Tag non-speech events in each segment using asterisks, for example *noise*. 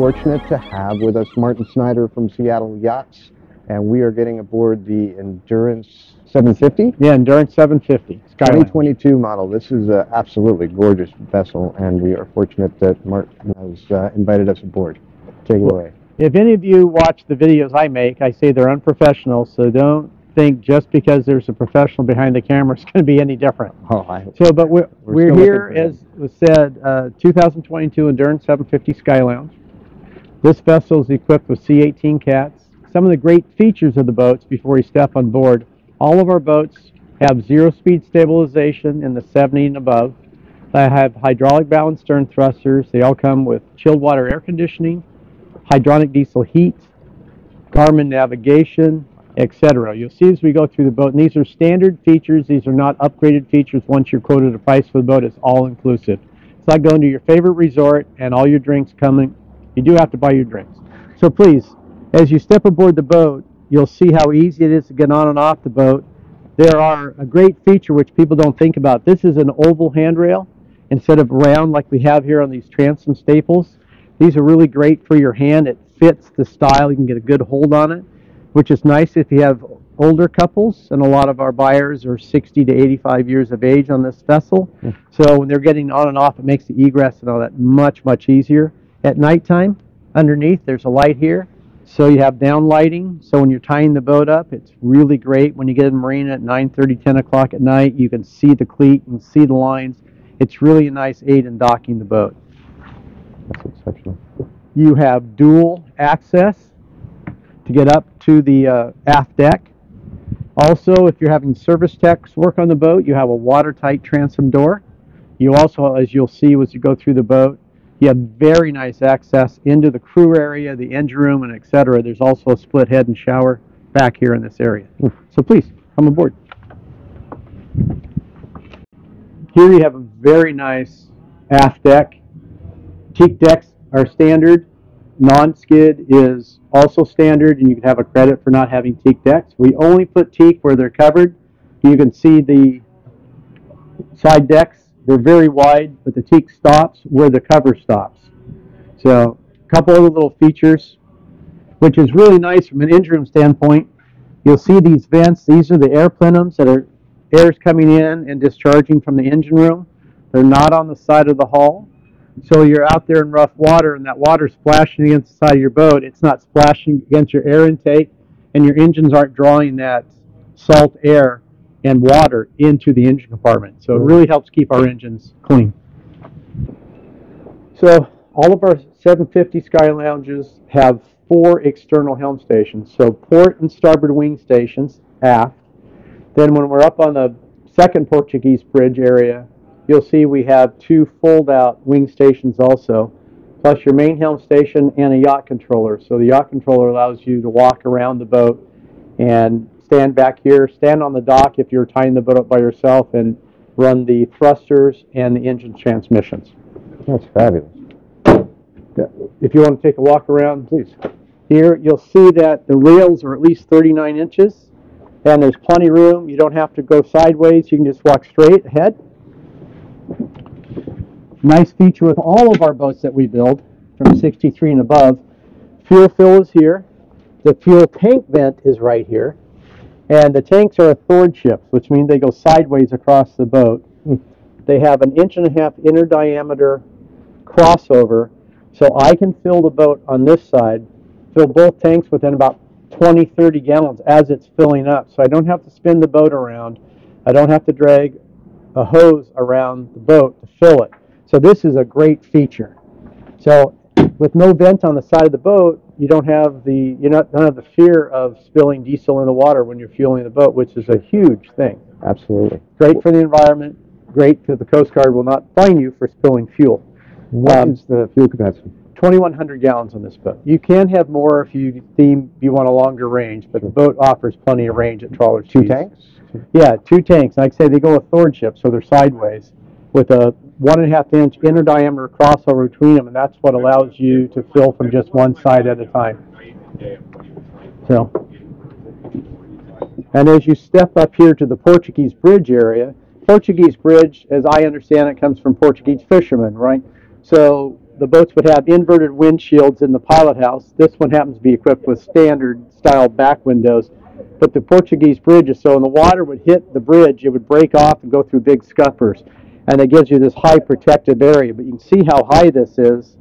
Fortunate to have with us Martin Snyder from Seattle Yachts, and we are getting aboard the Endurance 750. Yeah, Endurance 750. Sky Lounge. 2022 model. This is an absolutely gorgeous vessel, and we are fortunate that Martin has uh, invited us aboard. Take it away. If any of you watch the videos I make, I say they're unprofessional, so don't think just because there's a professional behind the camera it's going to be any different. Oh, I, So, but we're, We're we're, here, as was said, uh, 2022 Endurance 750 Sky Lounge. This vessel is equipped with C-18 cats. Some of the great features of the boats before you step on board, all of our boats have zero-speed stabilization in the 70 and above. They have hydraulic balanced stern thrusters. They all come with chilled water air conditioning, hydronic diesel heat, Garmin navigation, etc. You'll see as we go through the boat, and these are standard features. These are not upgraded features. Once you're quoted a price for the boat, it's all inclusive. It's like going to your favorite resort and all your drinks coming. You do have to buy your drinks. So please, as you step aboard the boat, you'll see how easy it is to get on and off the boat. There are a great feature which people don't think about. This is an oval handrail instead of round like we have here on these transom staples. These are really great for your hand. It fits the style. You can get a good hold on it, which is nice if you have older couples, and a lot of our buyers are 60 to 85 years of age on this vessel. So when they're getting on and off, it makes the egress and all that much, much easier. At nighttime, underneath, there's a light here. So you have down lighting. So when you're tying the boat up, it's really great. When you get in the marina at 9:30, 10 o'clock at night, you can see the cleat and see the lines. It's really a nice aid in docking the boat. that's exceptional. You have dual access to get up to the uh, aft deck. Also, if you're having service techs work on the boat, you have a watertight transom door. You also, as you'll see as you go through the boat, you have very nice access into the crew area, the engine room, and etc. There's also a split head and shower back here in this area. So please, come aboard. Here you have a very nice aft deck. Teak decks are standard. Non-skid is also standard, and you can have a credit for not having teak decks. We only put teak where they're covered. You can see the side decks. They're very wide, but the teak stops where the cover stops. So a couple other little features, which is really nice from an engine room standpoint. You'll see these vents. These are the air plenums that are air's coming in and discharging from the engine room. They're not on the side of the hull. So you're out there in rough water and that water's splashing against the side of your boat. It's not splashing against your air intake and your engines aren't drawing that salt air and water into the engine compartment. So it really helps keep our engines clean. So all of our 750 Sky Lounges have four external helm stations. So port and starboard wing stations aft. Then when we're up on the second Portuguese bridge area, you'll see we have two fold-out wing stations also, plus your main helm station and a yacht controller. So the yacht controller allows you to walk around the boat and stand back here, stand on the dock if you're tying the boat up by yourself, and run the thrusters and the engine transmissions. That's fabulous. If you want to take a walk around, please. Here, you'll see that the rails are at least 39 inches, and there's plenty of room. You don't have to go sideways. You can just walk straight ahead. Nice feature with all of our boats that we build from 63 and above. Fuel fill is here. The fuel tank vent is right here. And the tanks are athwartships, which means they go sideways across the boat. Hmm. They have an inch and a half inner diameter crossover, so I can fill the boat on this side, fill both tanks within about 20, 30 gallons as it's filling up. So I don't have to spin the boat around. I don't have to drag a hose around the boat to fill it. So this is a great feature. So with no vent on the side of the boat, you don't have the you not don't have the fear of spilling diesel in the water when you're fueling the boat, which is a huge thing. Absolutely. Great for the environment. Great because the Coast Guard will not fine you for spilling fuel. What is Um, the fuel capacity? 2,100 gallons on this boat. You can have more if you deem you want a longer range, but the boat offers plenty of range at trawler Two tanks? Yeah, two tanks. Like I say, they go athwartships, so they're sideways with a one and a half inch inner diameter crossover between them, and that's what allows you to fill from just one side at a time. So, and as you step up here to the Portuguese Bridge area, Portuguese Bridge, as I understand it, comes from Portuguese fishermen, right? So the boats would have inverted windshields in the pilot house. This one happens to be equipped with standard style back windows. But the Portuguese bridge is so when the water would hit the bridge, it would break off and go through big scuppers. And it gives you this high protective area. But you can see how high this is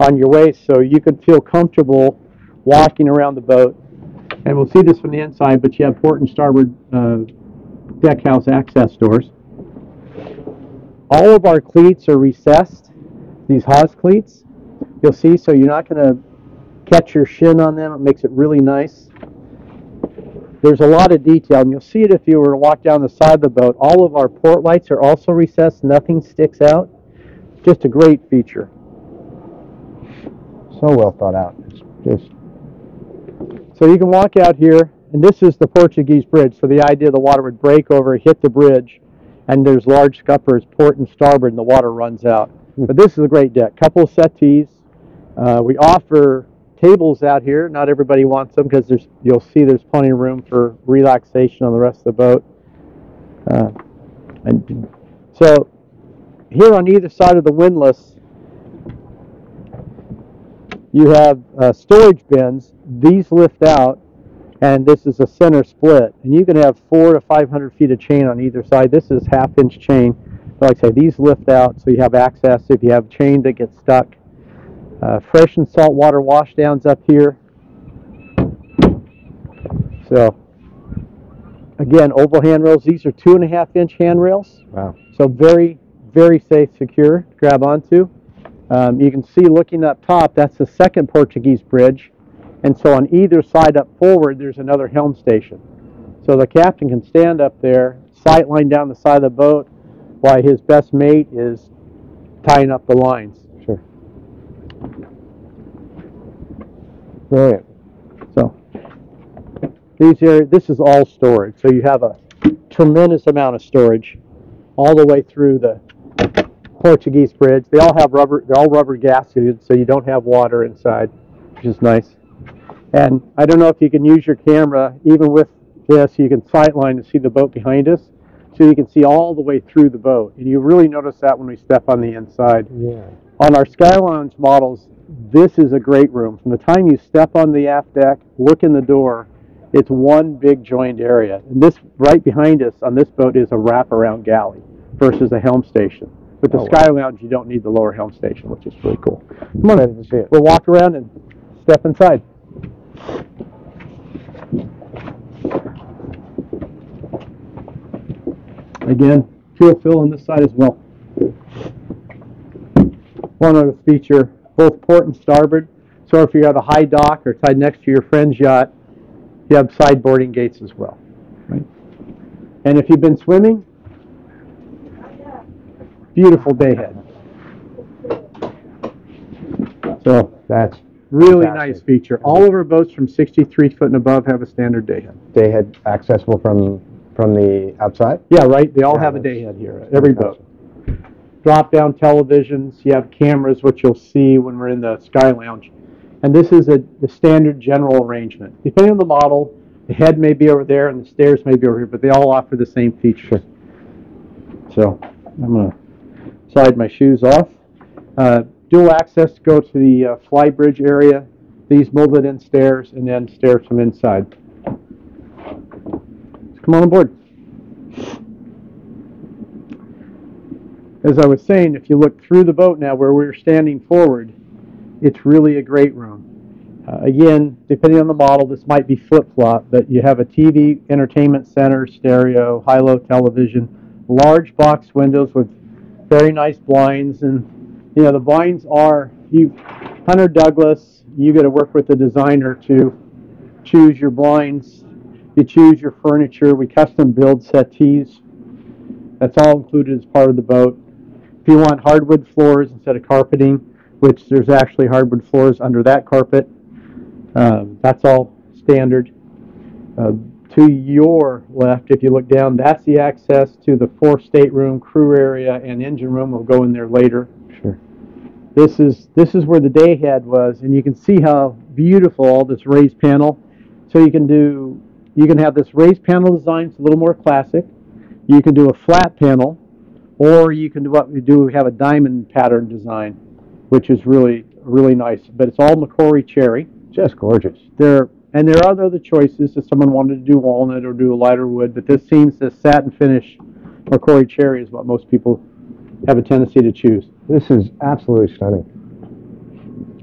on your waist, so you can feel comfortable walking around the boat. And we'll see this from the inside, but you have port and starboard uh, access doors. All of our cleats are recessed, these Haas cleats. You'll see, so you're not going to catch your shin on them. It makes it really nice. There's a lot of detail, and you'll see it if you were to walk down the side of the boat. All of our port lights are also recessed. Nothing sticks out. Just a great feature. So well thought out. It's just So you can walk out here, and this is the Portuguese bridge. So the idea the water would break over, hit the bridge, and there's large scuppers, port and starboard, and the water runs out. But this is a great deck. Couple of settees. Uh, we offer tables out here. Not everybody wants them because there's you'll see there's plenty of room for relaxation on the rest of the boat. Uh, and so here on either side of the windlass, you have uh, storage bins. These lift out, and this is a center split. And you can have four to 500 feet of chain on either side. This is half inch chain. But like I say, these lift out so you have access if you have chain that gets stuck. Uh, fresh and salt water washdowns up here. So, again, oval handrails. These are two and a half inch handrails. wow. So very, very safe, secure to grab onto. Um, you can see looking up top, that's the second Portuguese bridge. And so on either side up forward, there's another helm station. So the captain can stand up there, sight line down the side of the boat, while his best mate is tying up the lines. Sure. Brilliant. So these are this is all storage. So you have a tremendous amount of storage all the way through the Portuguese bridge. They all have rubber. They're all rubber gasketed, so you don't have water inside, which is nice. And I don't know if you can use your camera even with this. You can sightline to see the boat behind us, so you can see all the way through the boat. And you really notice that when we step on the inside. Yeah. On our Sky Lounge models, this is a great room. From the time you step on the aft deck, look in the door, it's one big joined area. And this right behind us on this boat is a wraparound galley versus a helm station. With the Oh, wow. Sky Lounge, you don't need the lower helm station, which is really cool. Come on, Excited to see it. we'll walk around and step inside. Again, fuel fill on this side as well. One other feature, both port and starboard. So if you're at a high dock or tied next to your friend's yacht, you have side boarding gates as well. Right? And if you've been swimming, beautiful day head. So That's Really Fantastic. nice feature. All of our boats from 63 foot and above have a standard day head. day head accessible from from the outside. Yeah, right. They all Yeah, have a day head here. Every boat. Drop down televisions. You have cameras, which you'll see when we're in the Sky Lounge. And this is a the standard general arrangement. Depending on the model, the head may be over there and the stairs may be over here, but they all offer the same feature. So I'm gonna slide my shoes off. Uh, dual access to go to the uh, fly bridge area. These molded in stairs and then stairs from inside. Come on aboard. As I was saying, if you look through the boat now where we're standing forward, it's really a great room. Uh, again, depending on the model, this might be flip-flop, but you have a TV, entertainment center, stereo, high-low television, large box windows with very nice blinds, and you know the blinds are you Hunter Douglas. You got to work with the designer to choose your blinds. You choose your furniture. We custom build settees. That's all included as part of the boat. If you want hardwood floors instead of carpeting, which there's actually hardwood floors under that carpet, um, that's all standard. Uh, to your left, if you look down, that's the access to the fourth stateroom, crew area, and engine room. We'll go in there later. Sure. This is this is where the day head was, and you can see how beautiful all this raised panel. So you can do you can have this raised panel design, it's a little more classic. You can do a flat panel, or you can do what we do, we have a diamond pattern design. which is really really nice. But it's all Macquarie cherry. Just gorgeous. There and there are other choices if someone wanted to do walnut or do a lighter wood, but this seems the satin finish Macquarie cherry is what most people have a tendency to choose. This is absolutely stunning.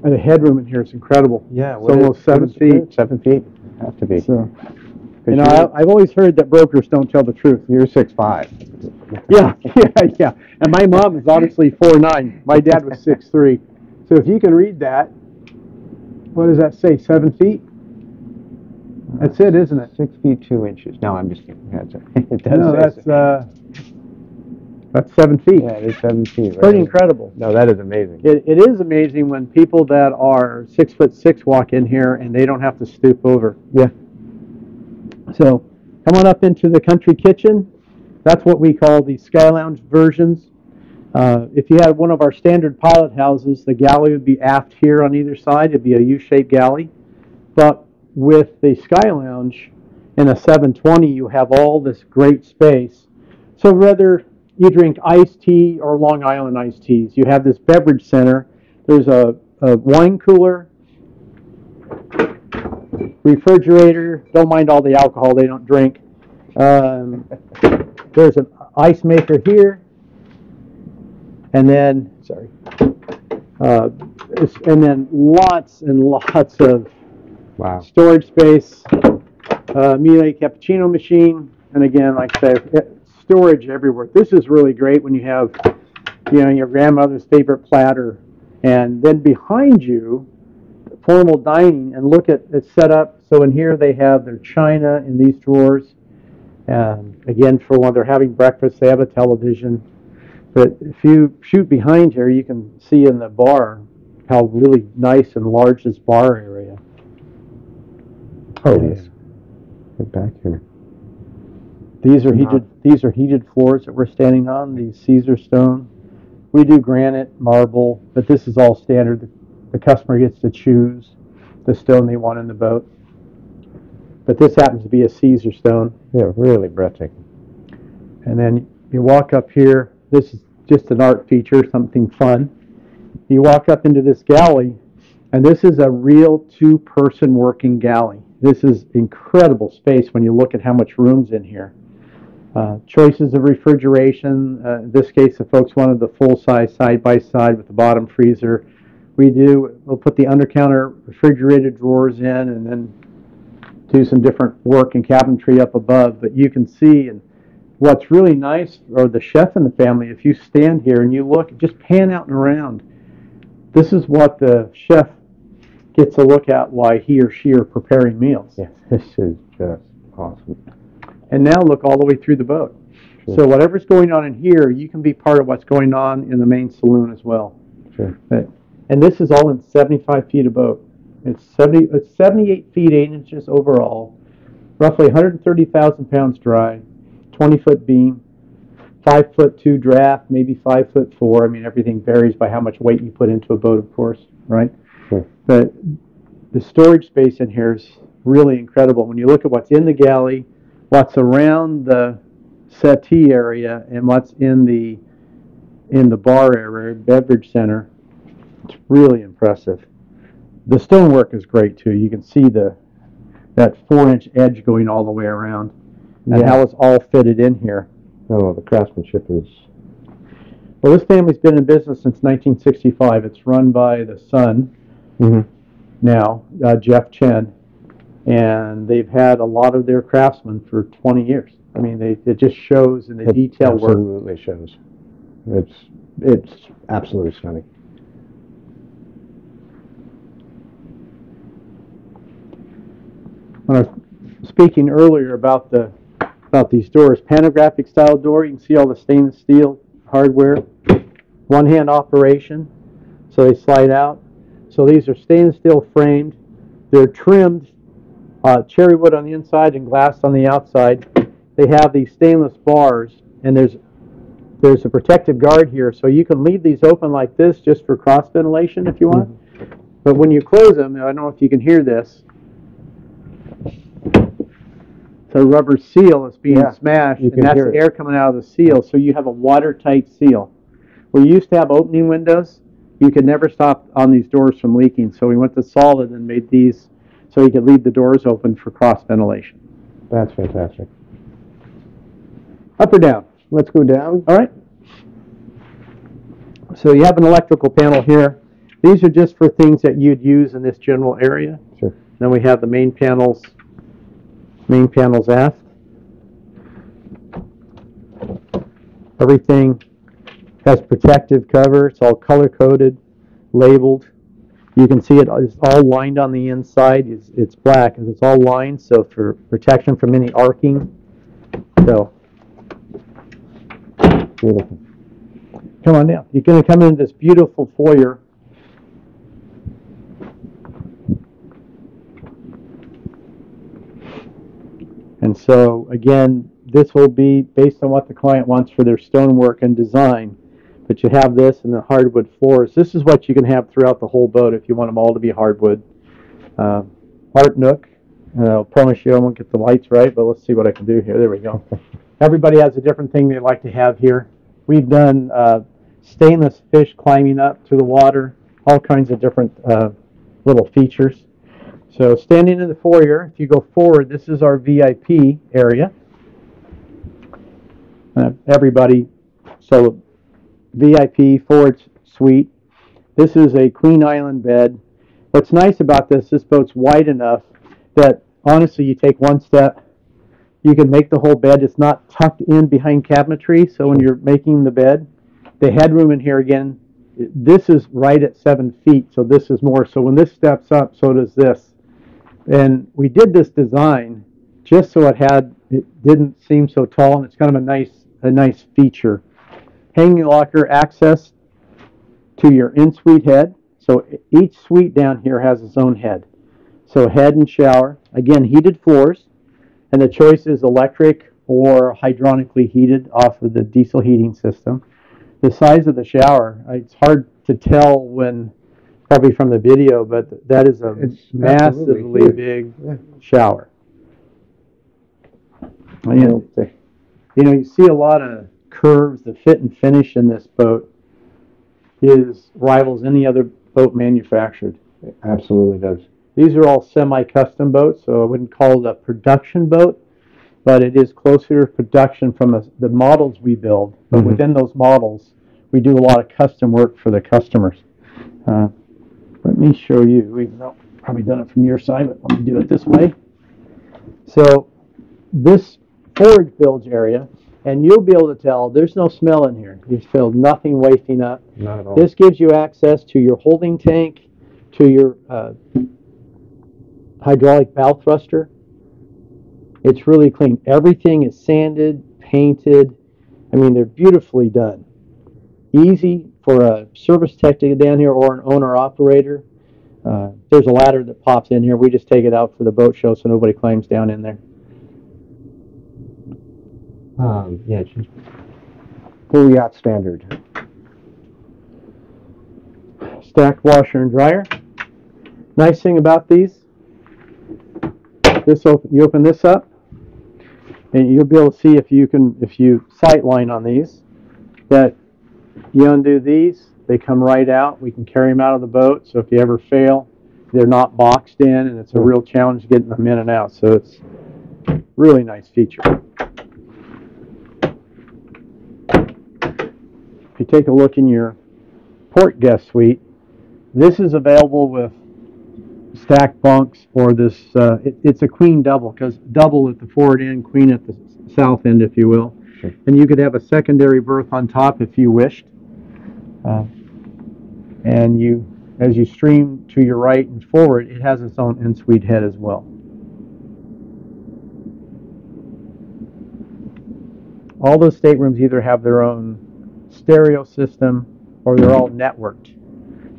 And the headroom in here is incredible. Yeah, It's almost seven feet. Seven feet, have to be. So, you know, I, I've always heard that brokers don't tell the truth. You're six five. *laughs* Yeah, yeah, yeah. And my mom is obviously four nine. My dad was six three. So if you can read that, what does that say? Seven feet? That's it, isn't it? Six feet two inches. No, I'm just kidding. That's it. *laughs* does No, say that's so. uh, that's seven feet. yeah, it is seven feet. right? Pretty incredible. No, that is amazing. It, it is amazing when people that are six foot six walk in here and they don't have to stoop over. Yeah. So come on up into the country kitchen. That's what we call the Sky Lounge versions. Uh, if you had one of our standard pilot houses, the galley would be aft here on either side. It'd be a U-shaped galley. But with the Sky Lounge in a 720, you have all this great space. So whether you drink iced tea or Long Island iced teas, you have this beverage center. There's a, a wine cooler, refrigerator. Don't mind all the alcohol they don't drink. Um, there's an ice maker here, and then sorry, uh, and then lots and lots of Wow. storage space, uh, Miele cappuccino machine, and again, like I say, eh, storage everywhere. This is really great when you have, you know, your grandmother's favorite platter, and then behind you, formal dining, and look at it's set up. So in here they have their china in these drawers. Um, again, for when they're having breakfast, they have a television. But if you shoot behind here, you can see in the bar how really nice and large this bar area. Oh, yes. Get back here. These are heated. These are heated floors that we're standing on. These Caesar stone. We do granite, marble, but this is all standard. The, customer gets to choose the stone they want in the boat. But this happens to be a Caesar stone. Yeah, really breathtaking. And then you walk up here. This is just an art feature, something fun. You walk up into this galley, and this is a real two-person working galley. This is incredible space when you look at how much room's in here. Uh, choices of refrigeration. Uh, in this case, the folks wanted the full-size side-by-side with the bottom freezer. We do. We'll put the under-counter refrigerated drawers in, and then do some different work and cabinetry up above. But you can see and what's really nice, or the chef in the family, if you stand here and you look, just pan out and around, this is what the chef gets a look at while he or she are preparing meals. Yeah, this is just awesome. And now look all the way through the boat. Sure. So whatever's going on in here, you can be part of what's going on in the main saloon as well. Sure. But- and this is all in 75 feet of boat. It's 70. It's 78 feet 8 inches overall, roughly 130,000 pounds dry, 20 foot beam, five foot two draft, maybe five foot four. I mean, everything varies by how much weight you put into a boat, of course, right? Sure. But the storage space in here is really incredible. When you look at what's in the galley, what's around the settee area, and what's in the in the bar area, beverage center, it's really impressive. The stonework is great too. You can see the that four inch edge going all the way around, and Yeah. how it's all fitted in here. Oh, the craftsmanship is Well, this family's been in business since 1965. It's run by the son mm-hmm. now, uh, Jeff Chen, and they've had a lot of their craftsmen for 20 years. I mean, they, it just shows in the It detail work. absolutely shows. It's it's absolutely stunning. When I was speaking earlier about the about these doors, pantographic style door, you can see all the stainless steel hardware, one hand operation, so they slide out. So these are stainless steel framed. They're trimmed uh, cherry wood on the inside and glass on the outside. They have these stainless bars, and there's there's a protective guard here, so you can leave these open like this just for cross ventilation if you want. But when you close them, I don't know if you can hear this. The rubber seal is being Yeah, smashed, and that's hear the it. air coming out of the seal. So you have a watertight seal. We used to have opening windows. you could never stop on these doors from leaking. So we went to solid and made these so you could leave the doors open for cross ventilation. That's fantastic. Up or down? Let's go down. All right. So you have an electrical panel here. These are just for things that you'd use in this general area. Sure. Then we have the main panels, main panels aft. Everything has protective cover. It's all color coded, labeled. You can see it is all lined on the inside. It's, it's black and it's all lined, so for protection from any arcing. So Beautiful. Come on down. You're going to come into this beautiful foyer. And so, again, this will be based on what the client wants for their stonework and design. But you have this and the hardwood floors. This is what you can have throughout the whole boat if you want them all to be hardwood. Uh, art nook. And I'll promise you I won't get the lights right, but let's see what I can do here. There we go. *laughs* Everybody has a different thing they like to have here. We've done uh, stainless fish climbing up through the water, all kinds of different uh, little features. So standing in the foyer, if you go forward, this is our VIP area. Uh, everybody, so VIP forward suite. This is a Queen Island bed. What's nice about this, this boat's wide enough that honestly you take one step, you can make the whole bed. It's not tucked in behind cabinetry, so when you're making the bed, the headroom in here again, this is right at seven feet, so this is more. So when this steps up, so does this. And we did this design just so it had, it didn't seem so tall, and it's kind of a nice, a nice feature. Hanging locker access to your in-suite head. So each suite down here has its own head. So head and shower. Again, heated floors. And the choice is electric or hydronically heated off of the diesel heating system. The size of the shower, it's hard to tell when, probably from the video, but that is a It's massively big Yeah. shower. And, you know, you see a lot of curves. The fit and finish in this boat is rivals any other boat manufactured. It absolutely does. These are all semi-custom boats, so I wouldn't call it a production boat, but it is closer to production from the- the models we build. But Mhm. within those models, we do a lot of custom work for the customers. Uh, let me show you, even though I've probably done it from your side, but let me do it this way. So this forage bilge area, and you'll be able to tell there's no smell in here. You feel nothing wafting up. Not at all. This gives you access to your holding tank, to your uh, hydraulic bow thruster. It's really clean. Everything is sanded, painted. I mean, they're beautifully done. Easy for a service tech to get down here or an owner operator. Uh, there's a ladder that pops in here. We just take it out for the boat show so nobody climbs down in there. Um, yeah, it's just full yacht standard. stacked washer and dryer. Nice thing about these, this open, you open this up, and you'll be able to see if you can, if you sight line on these, that you undo these, they come right out. We can carry them out of the boat. So if you ever fail, they're not boxed in, and it's a real challenge getting them in and out. So it's really nice feature. If you take a look in your port guest suite, this is available with stacked bunks or this, uh, it, it's a queen double because double at the forward end, queen at the south end, if you will. Sure. And you could have a secondary berth on top if you wished. Uh, and you, as you stream to your right and forward, it has its own in-suite head as well. All those staterooms either have their own stereo system or they're all networked,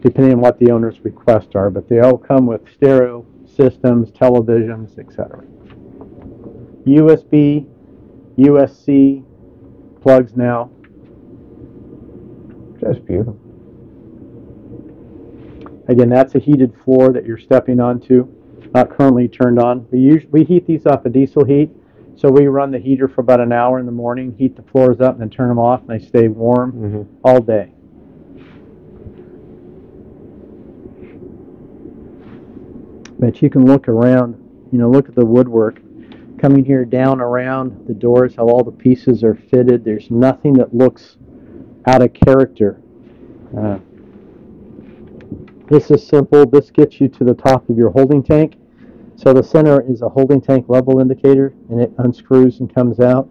depending on what the owner's requests are. But they all come with stereo systems, televisions, etc. USB, USC plugs now. Just beautiful. Again, that's a heated floor that you're stepping onto, not currently turned on. We usually we heat these off a of diesel heat, so we run the heater for about an hour in the morning, heat the floors up, and then turn them off, and they stay warm mm -hmm. all day. But you can look around, you know, look at the woodwork coming here down around the doors, how all the pieces are fitted. There's nothing that looks out of character. Uh, this is simple. This gets you to the top of your holding tank. So the center is a holding tank level indicator, and it unscrews and comes out.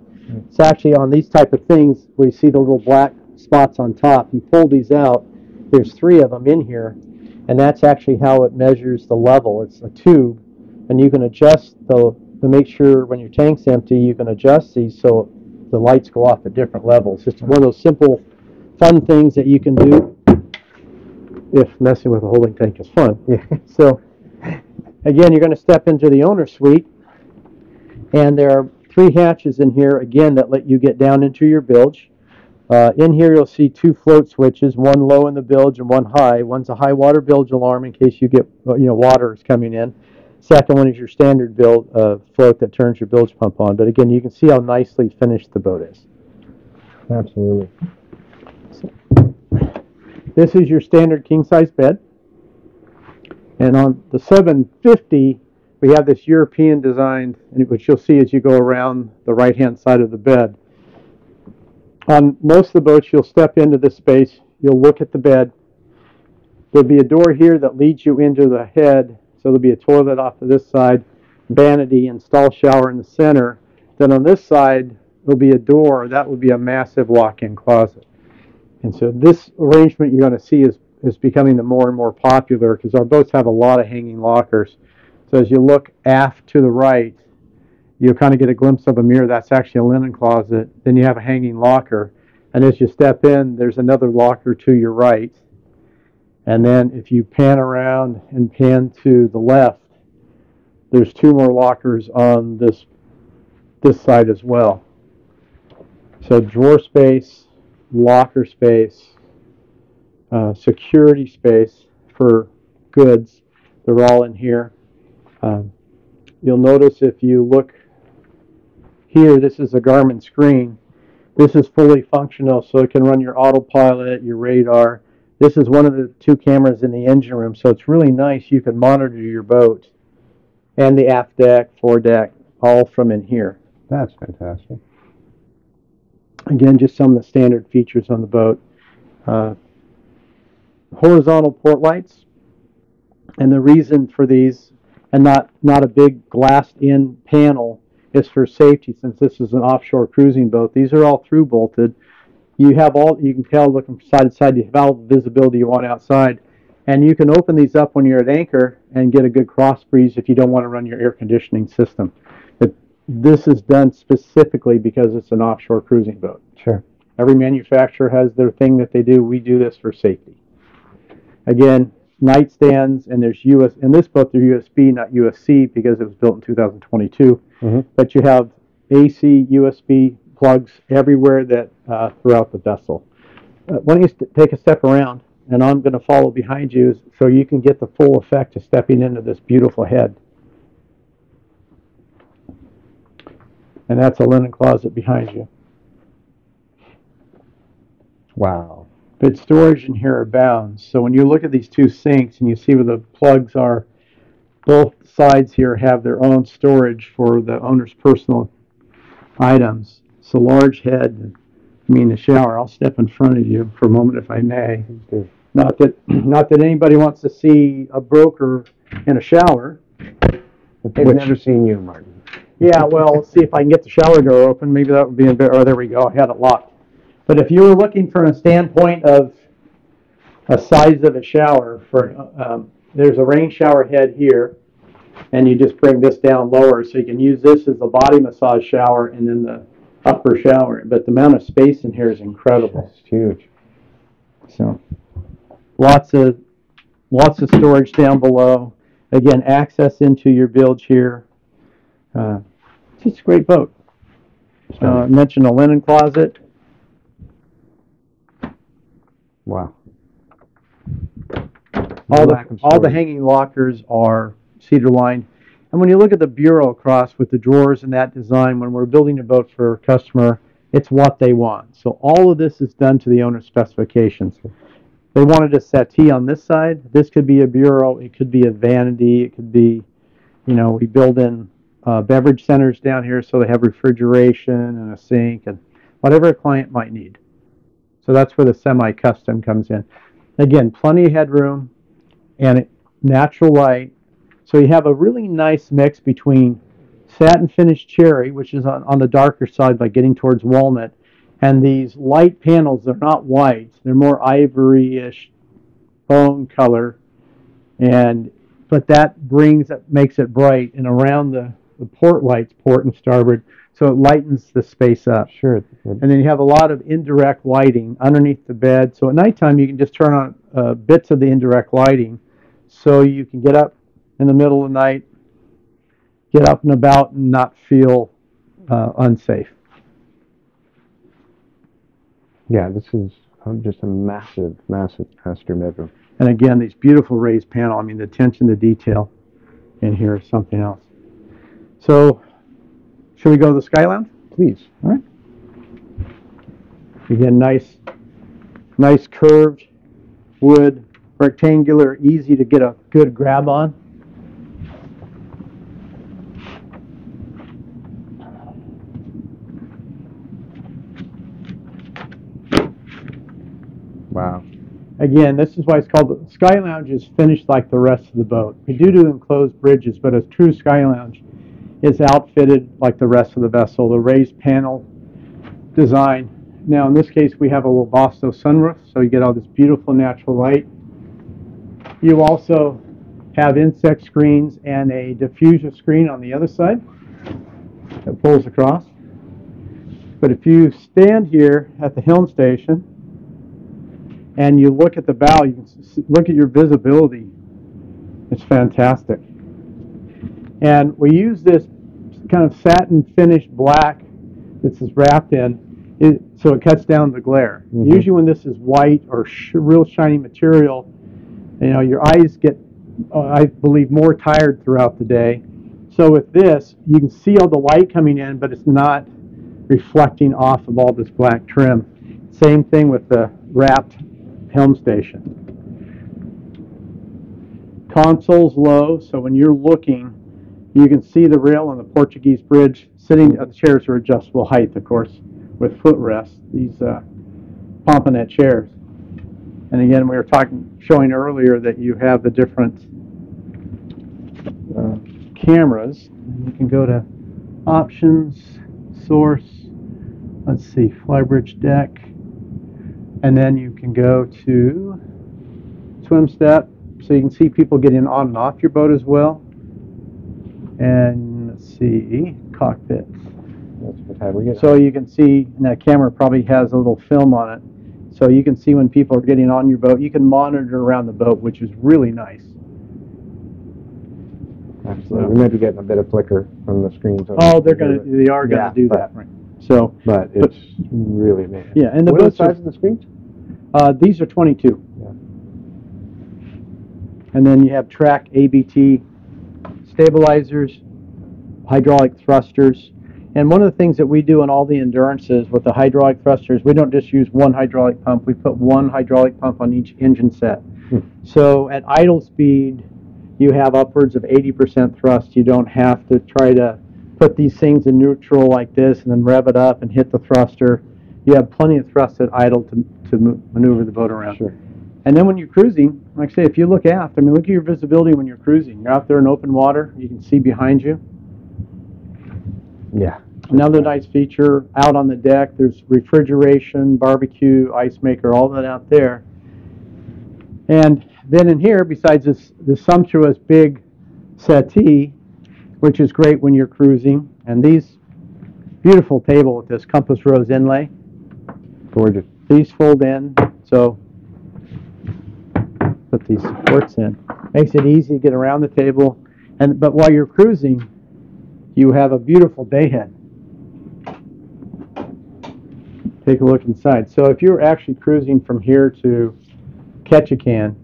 It's actually on these type of things where you see the little black spots on top. You pull these out. There's three of them in here, and that's actually how it measures the level. It's a tube, and you can adjust the to make sure when your tank's empty, you can adjust these so the lights go off at different levels. It's one of those simple, fun things that you can do if messing with a holding tank is fun. *laughs* So, again, you're going to step into the owner suite, and there are three hatches in here, again, that let you get down into your bilge. Uh, in here, you'll see two float switches, one low in the bilge and one high. One's a high water bilge alarm in case you get, uh, you know, water is coming in. Second one is your standard bilge uh, float that turns your bilge pump on. But again, you can see how nicely finished the boat is. Absolutely. This is your standard king size bed. And on the 750, we have this European design, which you'll see as you go around the right hand side of the bed. On most of the boats, you'll step into this space, you'll look at the bed. There'll be a door here that leads you into the head, so there'll be a toilet off to this side, vanity, and stall shower in the center. Then on this side, there'll be a door, that would be a massive walk in closet. And so this arrangement you're going to see is, is becoming the more and more popular because our boats have a lot of hanging lockers. So as you look aft to the right, you kind of get a glimpse of a mirror. That's actually a linen closet. Then you have a hanging locker. And as you step in, there's another locker to your right. And then if you pan around and pan to the left, there's two more lockers on this this side as well. So drawer space, locker space, uh, security space for goods. They're all in here. Um, you'll notice if you look here, this is a Garmin screen. This is fully functional, so it can run your autopilot, your radar. This is one of the two cameras in the engine room, so it's really nice. You can monitor your boat and the aft deck, foredeck, all from in here. That's fantastic. Again, just some of the standard features on the boat. Uh, horizontal port lights, and the reason for these, and not not a big glassed-in panel, is for safety. Since this is an offshore cruising boat, these are all through bolted. You have all you can tell looking from side to side. You have all the visibility you want outside, and you can open these up when you're at anchor and get a good cross breeze if you don't want to run your air conditioning system. This is done specifically because it's an offshore cruising boat. Sure. Every manufacturer has their thing that they do. We do this for safety. Again, nightstands, and there's US, in this boat, they're USB, not USC, because it was built in 2022. Mhm. But you have AC, USB plugs everywhere that, uh, throughout the vessel. Uh, why don't you take a step around, and I'm going to follow behind you so you can get the full effect of stepping into this beautiful head. And that's a linen closet behind you. Wow. But storage in here abounds. So when you look at these two sinks and you see where the plugs are, both sides here have their own storage for the owner's personal items. It's a large head. I mean, the shower. I'll step in front of you for a moment if I may. Do. Not that, *clears throat* not that anybody wants to see a broker in a shower. But they've Which- never seen you, Martin. Yeah, well, let's see if I can get the shower door open. Maybe that would be a bit, oh, there we go. I had it locked. But if you were looking from a standpoint of a size of a shower, for, um, there's a rain shower head here, and you just bring this down lower, so you can use this as a body massage shower and then the upper shower. But the amount of space in here is incredible. It's huge. So, lots of, lots of storage down below. Again, access into your bilge here. Uh, it's just a great boat. Uh, I mentioned a linen closet. Wow. All the, all the hanging lockers are cedar lined. And when you look at the bureau across with the drawers and that design, when we're building a boat for a customer, it's what they want. So all of this is done to the owner's specifications. they wanted a settee on this side. This could be a bureau, it could be a vanity, it could be, you know, we build in uh, beverage centers down here so they have refrigeration and a sink and whatever a client might need. So that's where the semi-custom comes in. Again, plenty of headroom and natural light. So you have a really nice mix between satin finished cherry, which is on, on the darker side, by getting towards walnut, and these light panels. They're not white; they're more ivory-ish bone color, and but that brings it makes it bright and around the the port lights, port and starboard, so it lightens the space up. Sure. And then you have a lot of indirect lighting underneath the bed. So at nighttime, you can just turn on uh, bits of the indirect lighting so you can get up in the middle of the night, get up and about, and not feel uh, unsafe. Yeah, this is um, just a massive, massive master bedroom. And again, these beautiful raised panel. I mean, the attention to detail in here is something else. So, should we go to the Sky Lounge? Please. All right. Again, nice, nice curved wood, rectangular, easy to get a good grab on. Wow. Again, this is why it's called the Sky Lounge is finished like the rest of the boat. We do do enclosed bridges, but a true Sky Lounge is outfitted like the rest of the vessel. The raised panel design. Now, in this case, we have a Webasto sunroof, so you get all this beautiful natural light. You also have insect screens and a diffuser screen on the other side that pulls across. But if you stand here at the helm station and you look at the bow, you can look at your visibility. It's fantastic. And we use this kind of satin finished black this is wrapped in, it, so it cuts down the glare. Mhm. Usually, when this is white or sh- real shiny material, you know, your eyes get, uh, I believe, more tired throughout the day. So with this, you can see all the light coming in, but it's not reflecting off of all this black trim. Same thing with the wrapped helm station. Console's low, so when you're looking, you can see the rail on the Portuguese bridge. Sitting, uh, the chairs are adjustable height, of course, with footrests. These uh, Pompanette chairs. And again, we were talking, showing earlier that you have the different uh, cameras. You can go to options, source, let's see, flybridge deck, and then you can go to swim step, so you can see people getting on and off your boat as well. And let's see, cockpit. That's what time we get. So you can see, and that camera probably has a little film on it. So you can see when people are getting on your boat. You can monitor around the boat, which is really nice. Absolutely. We might be getting a bit of flicker from the screens. Oh, they're gonna, they are gonna Yeah, do but- that, right? So, But it's really amazing. yeah, and the what are the boats are, size of the screens? uh, these are 22. Yeah. And then you have track ABT stabilizers, hydraulic thrusters. And one of the things that we do in all the endurances with the hydraulic thrusters, we don't just use one hydraulic pump, we put one hydraulic pump on each engine set. Hmm. So at idle speed, you have upwards of 80% thrust. You don't have to try to put these things in neutral like this and then rev it up and hit the thruster. You have plenty of thrust at idle to, to maneuver the boat around. Sure. And then when you're cruising, like I say, if you look aft, I mean, look at your visibility when you're cruising. You're out there in open water, you can see behind you. Yeah. Another nice feature out on the deck, there's refrigeration, barbecue, ice maker, all that out there. And then in here, besides this, this sumptuous big settee, which is great when you're cruising, and these beautiful table with this compass rose inlay. Gorgeous. These fold in, so put these supports in. Makes it easy to get around the table. And but while you're cruising, you have a beautiful day head. Take a look inside. So if you're actually cruising from here to Ketchikan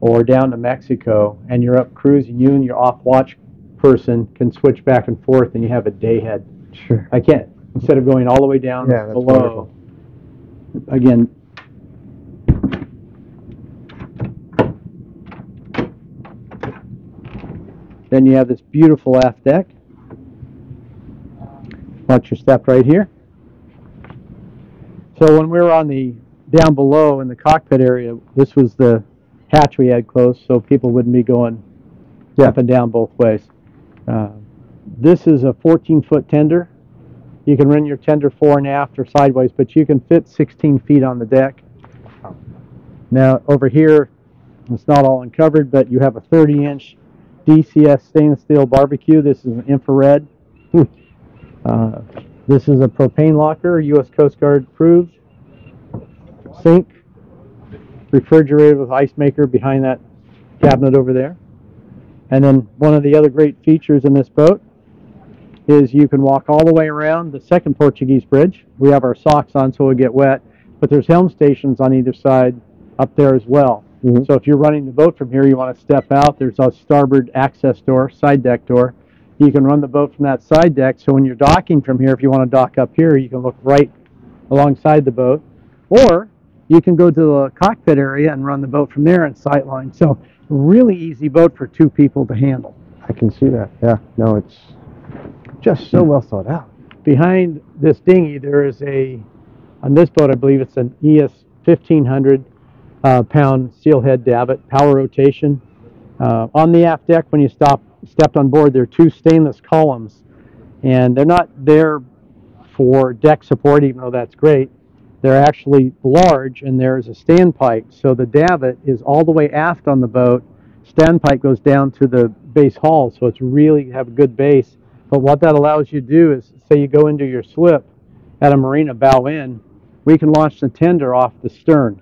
or down to Mexico and you're up cruising, you and your off watch person can switch back and forth and you have a day head. Sure. I can't instead of going all the way down Yeah, below. wonderful. Again, Then you have this beautiful aft deck. Watch your step right here. So when we were on the down below in the cockpit area, this was the hatch we had closed, so people wouldn't be going up and down both ways. Uh, this is a 14 foot tender. You can run your tender fore and aft or sideways, but you can fit 16 feet on the deck. Now over here, it's not all uncovered, but you have a 30 inch DCS stainless steel barbecue. This is an infrared. *laughs* Uh, this is a propane locker, U.S. Coast Guard approved. Sink, refrigerator with ice maker behind that cabinet over there. And then one of the other great features in this boat is you can walk all the way around the second Portuguese bridge. We have our socks on so we'll get wet, but there's helm stations on either side up there as well. Mhm. So if you're running the boat from here, you want to step out, there's a starboard access door, side deck door. You can run the boat from that side deck, so when you're docking from here, if you want to dock up here, you can look right alongside the boat. Or you can go to the cockpit area and run the boat from there and sightline. So really easy boat for two people to handle. I can see that. Yeah. No, it's just so well thought out. Behind this dinghy, there is a, on this boat, I believe it's an ES 1500 uh, pound steelhead davit, power rotation. Uh, on the aft deck, when you stop, stepped on board, there are two stainless columns, and they're not there for deck support, even though that's great. They're actually large, and there is a standpipe, so the davit is all the way aft on the boat. Standpipe goes down to the base hull, so it's really have a good base. But what that allows you to do is, say you go into your slip at a marina bow in, we can launch the tender off the stern.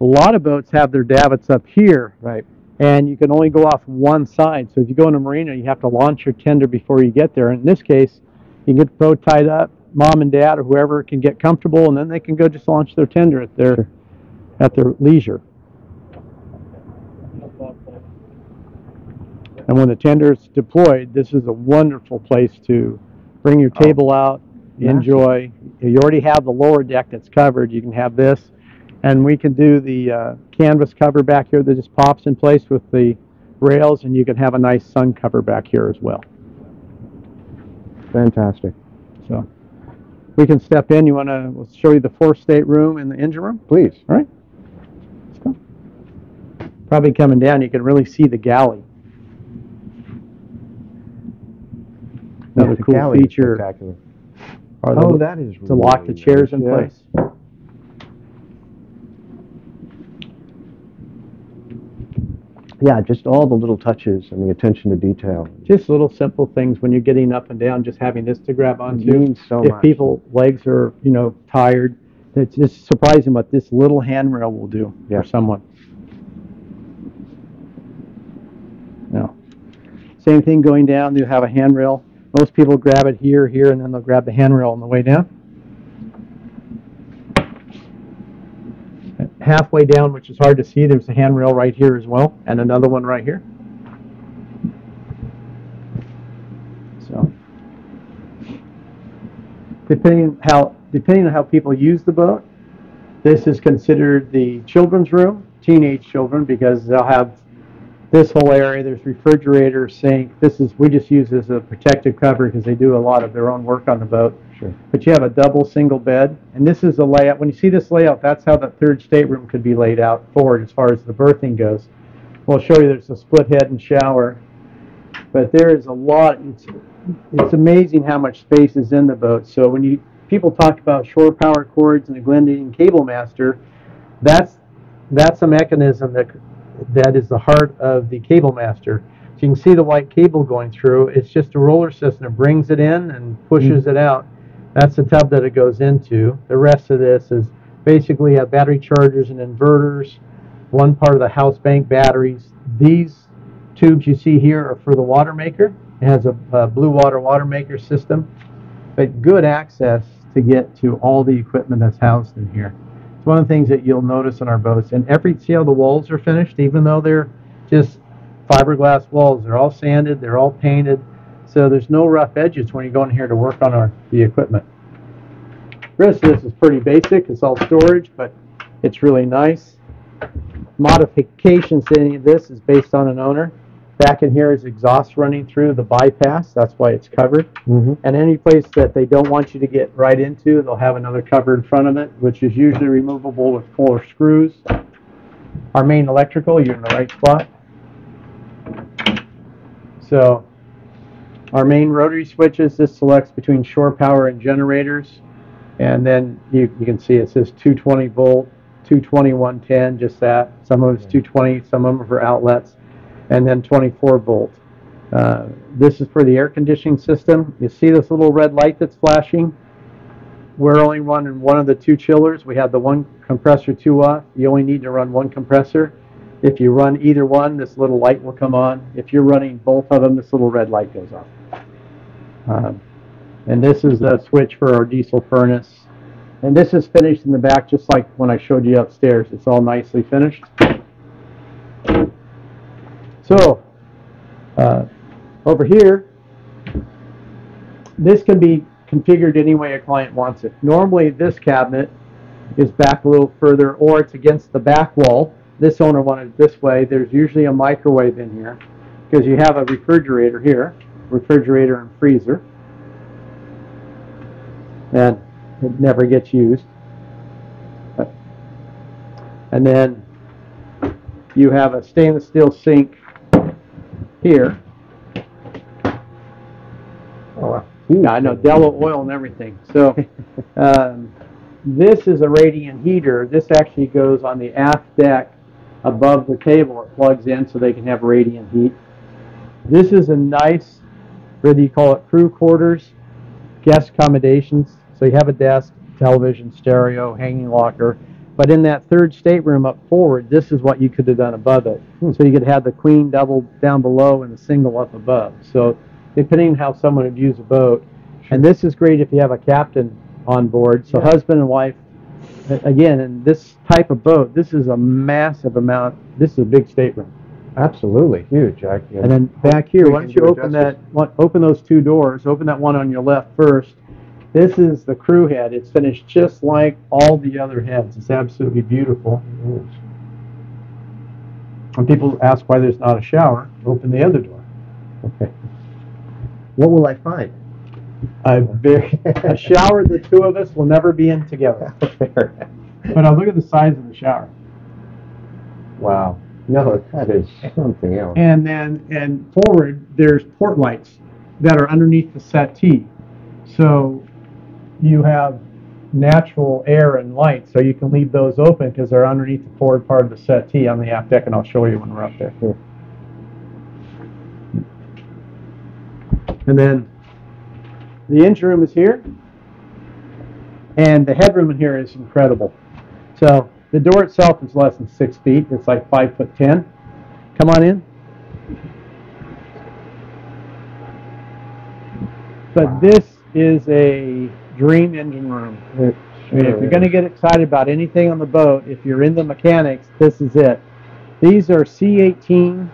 A lot of boats have their davits up here, Right. and you can only go off one side. So if you go in a marina, you have to launch your tender before you get there. In this case, you can get the boat tied up, mom and dad or whoever can get comfortable, and then they can go just launch their tender at their at their leisure. And when the tender is deployed, this is a wonderful place to bring your Oh. table out, enjoy. You already have the lower deck that's covered. You can have this, and we can do the uh, canvas cover back here that just pops in place with the rails, and you can have a nice sun cover back here as well. Fantastic. So we can step in. You want to we'll show you the fourth stateroom and the engine room? Please. All right. Let's go. Probably coming down, you can really see the galley. Another Yeah, cool feature Spectacular. are the, Oh, that is to lock the really chairs nice, in yeah. place. Yeah, just all the little touches and the attention to detail. Just little simple things when you're getting up and down, just having this to grab onto. means so if much. people legs are, you know, tired, it's just surprising what this little handrail will do Yeah. for someone. Now, same thing going down, you have a handrail. Most people grab it here, here, and then they'll grab the handrail on the way down. Halfway down, which is hard to see, there's a handrail right here as well, and another one right here. So, depending how depending on how people use the boat, this is considered the children's room, teenage children, because they'll have this whole area. There's refrigerator, sink. This is we just use as a protective cover because they do a lot of their own work on the boat. Sure. But you have a double single bed, and this is the layout. When you see this layout, that's how the third stateroom could be laid out forward as far as the berthing goes. We'll show you there's a split head and shower, but there is a lot. It's it's amazing how much space is in the boat. So when you people talk about shore power cords and the Glendale Cable Master, that's that's a mechanism that that is the heart of the Cable Master. So you can see the white cable going through. It's just a roller system. It brings it in and pushes mm. it out. That's the tub that it goes into. The rest of this is basically have battery chargers and inverters. One part of the house bank batteries. These tubes you see here are for the water maker. It has a, a blue water water maker system, but good access to get to all the equipment that's housed in here. It's one of the things that you'll notice on our boats. And every see how the walls are finished, even though they're just fiberglass walls. They're all sanded. They're all painted. So there's no rough edges when you go in here to work on our the equipment. The rest of this is pretty basic. It's all storage, but it's really nice. Modifications to any of this is based on an owner. Back in here is exhaust running through the bypass. That's why it's covered. Mm-hmm. And any place that they don't want you to get right into, they'll have another cover in front of it, which is usually removable with four screws. Our main electrical, you're in the right spot. So, our main rotary switches, this selects between shore power and generators. And then you, you can see it says 220 volt, 220, 110, just that. Some of it's 220, some of them are for outlets. And then 24 volt. Uh, this is for the air conditioning system. You see this little red light that's flashing? We're only running one of the two chillers. We have the one compressor two off. You only need to run one compressor. If you run either one, this little light will come on. If you're running both of them, this little red light goes off. And this is the switch for our diesel furnace. And this is finished in the back just like when I showed you upstairs. It's all nicely finished. So, uh, over here, this can be configured any way a client wants it. Normally, this cabinet is back a little further, or it's against the back wall. This owner wanted it this way. There's usually a microwave in here because you have a refrigerator here, refrigerator and freezer, and it never gets used. And then you have a stainless steel sink here. Oh. Yeah, I know, Delo oil and everything. So, *laughs* um, this is a radiant heater. This actually goes on the aft deck above the table. It plugs in so they can have radiant heat. This is a nice, whether you call it crew quarters, guest accommodations. So you have a desk, television, stereo, hanging locker. But in that third stateroom up forward, this is what you could have done above it. Hmm. So you could have the queen double down below and the single up above. So depending on how someone would use a boat. And this is great if you have a captain on board. So Yeah. husband and wife, again, in this type of boat, this is a massive amount. This is a big stateroom. Absolutely huge. I, And then back here, why don't you do open that, one, open those two doors, open that one on your left first. This is the crew head. It's finished just like all the other heads. It's absolutely beautiful. When people ask why there's not a shower, open the other door. Okay. What will I find? A very, a shower the two of us will never be in together. *laughs* But uh, look at the size of the shower. Wow. No, that is something else. And then, and forward, there's port lights that are underneath the settee. So you have natural air and light, so you can leave those open because they're underneath the forward part of the settee on the aft deck, and I'll show you when we're up there. Sure. And then the engine room is here, and the headroom in here is incredible. So the door itself is less than six feet. It's like five foot ten. Come on in. But this is a dream engine room. It I mean, if you're going to get excited about anything on the boat, if you're into mechanics, this is it. These are C18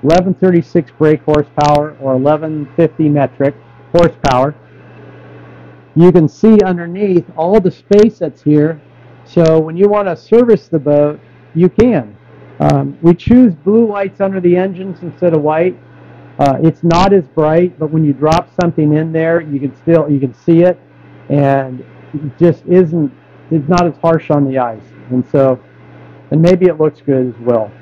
1136 brake horsepower or 1150 metric horsepower. You can see underneath all the space that's here. So when you want to service the boat, you can. Um, we choose blue lights under the engines instead of white. Uh, it's not as bright, but when you drop something in there, you can still you can see it, and it just isn't it's not as harsh on the eyes. And so, and maybe it looks good as well.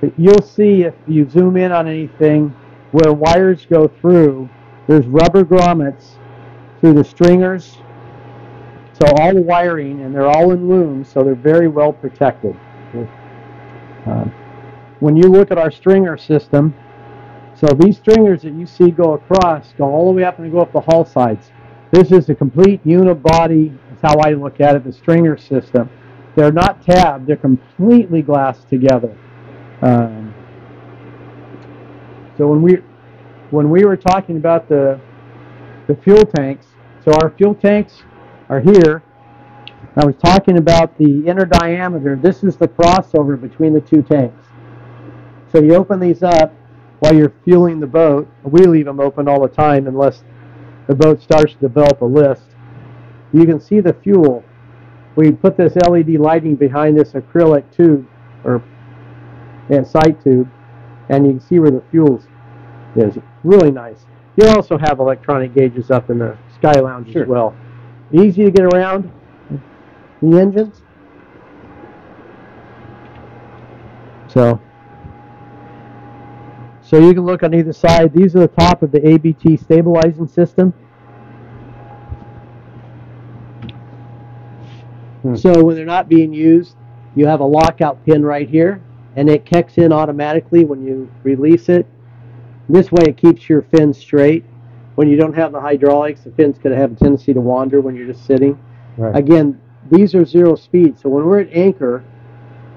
But you'll see if you zoom in on anything where wires go through, there's rubber grommets through the stringers. So all the wiring, and they're all in looms, so they're very well protected. Um, when you look at our stringer system, so these stringers that you see go across go all the way up and go up the hull sides. This is a complete unibody, that's how I look at it, the stringer system. They're not tabbed, they're completely glassed together. Um, so when we when we were talking about the the fuel tanks, so our fuel tanks are here. I was talking about the inner diameter. This is the crossover between the two tanks. So you open these up while you're fueling the boat. We leave them open all the time unless the boat starts to develop a list. You can see the fuel. We put this LED lighting behind this acrylic tube or and sight tube, and you can see where the fuel is really nice. You also have electronic gauges up in the Sky Lounge Sure. as well. Easy to get around. The engines. So, so you can look on either side. These are the top of the ABT stabilizing system. Hmm. So when they're not being used, you have a lockout pin right here, and it kicks in automatically when you release it. This way, it keeps your fins straight. When you don't have the hydraulics, the fins could have a tendency to wander when you're just sitting. Right. Again, these are zero speed, so when we're at anchor,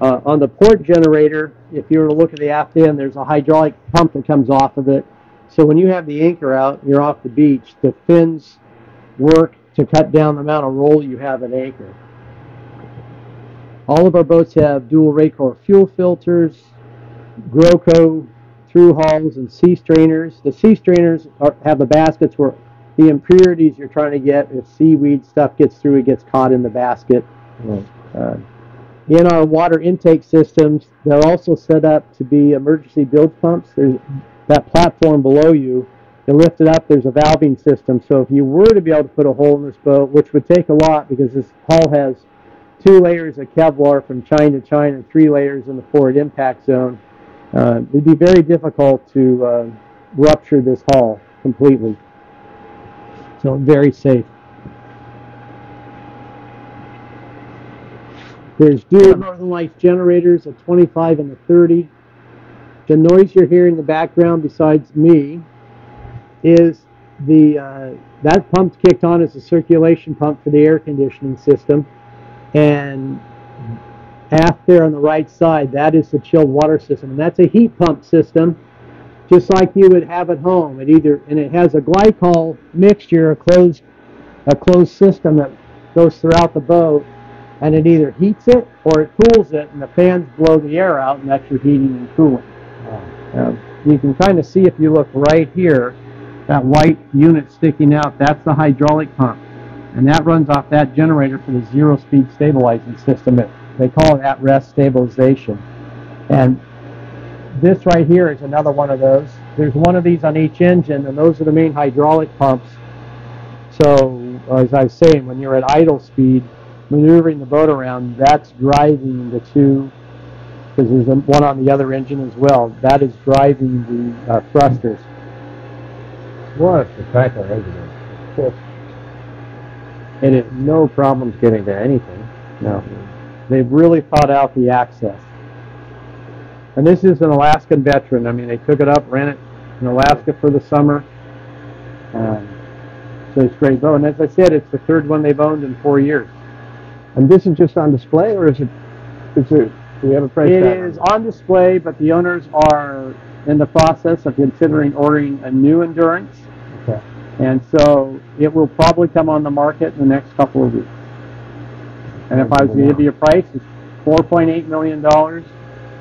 uh, on the port generator, if you were to look at the aft end, there's a hydraulic pump that comes off of it. So when you have the anchor out, and you're off the beach, the fins work to cut down the amount of roll you have at anchor. All of our boats have dual Raycor fuel filters, Groco through hulls, and sea strainers. The sea strainers are, have the baskets where the impurities you're trying to get, if seaweed stuff gets through, it gets caught in the basket. Right. Uh, in our water intake systems, they're also set up to be emergency bilge pumps. There's that platform below you. You lift it up, there's a valving system. So if you were to be able to put a hole in this boat, which would take a lot because this hull has two layers of Kevlar from chine to chine and three layers in the forward impact zone, uh, it'd be very difficult to uh, rupture this hull completely. So very safe. There's dual Northern Lights generators, a 25 and a 30. The noise you're hearing in the background, besides me, is the uh, that pump's kicked on as a circulation pump for the air conditioning system, and aft there on the right side, that is the chilled water system, and that's a heat pump system, just like you would have at home. It either and it has a glycol mixture, a closed a closed system that goes throughout the boat and it either heats it or it cools it, and the fans blow the air out, and that's your heating and cooling. Um, you can kind of see if you look right here, that white unit sticking out, that's the hydraulic pump. And that runs off that generator for the zero speed stabilizing system. They call it at rest stabilization. And this right here is another one of those. There's one of these on each engine, and those are the main hydraulic pumps. So, as I was saying, when you're at idle speed, maneuvering the boat around, that's driving the two, because there's one on the other engine as well. That is driving the uh, thrusters. What a spectacular engine. It is no problems getting to anything. no. They've really thought out the access. And this is an Alaskan veteran. I mean, they took it up, ran it in Alaska for the summer. Um, so it's great boat. And as I said, it's the third one they've owned in four years. And this is just on display, or is it? Is it? Do we have a price It is on display, but the owners are in the process of considering ordering a new Endurance. Okay. And so it will probably come on the market in the next couple of weeks. And if I was to give you a price, it's $4.8 million.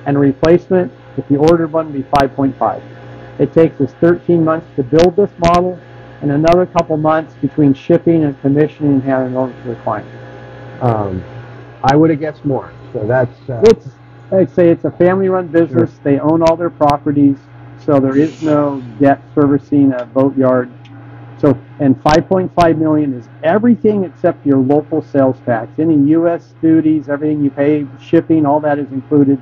And replacement, if you ordered one, would be 5.5. It takes us 13 months to build this model and another couple months between shipping and commissioning and handing it over to the client. Um, I would have guessed more. So that's. Uh, It's, I'd say it's a family-run business. They own all their properties, so there is no debt servicing a boatyard. So, and 5.5 million is everything except your local sales tax. Any U.S. duties, everything you pay, shipping, all that is included,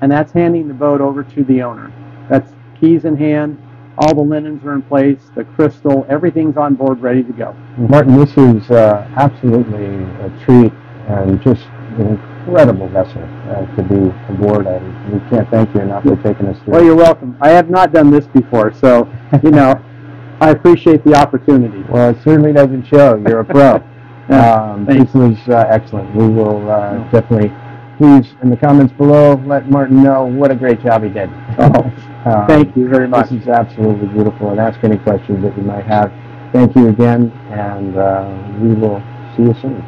and that's handing the boat over to the owner. That's keys in hand. All the linens are in place, the crystal, everything's on board, ready to go. Martin, this is uh, absolutely a treat and just an incredible vessel uh, to be aboard. I, we can't thank you enough for taking us through. Well, you're welcome. I have not done this before, so you know, *laughs* I appreciate the opportunity. Well, it certainly doesn't show. You're a pro. *laughs* Yeah, um, this was uh, excellent. We will uh, definitely, please, in the comments below, let Martin know what a great job he did. Oh, Um, thank you very much. This is absolutely beautiful, and ask any questions that you might have. Thank you again, and uh, we will see you soon.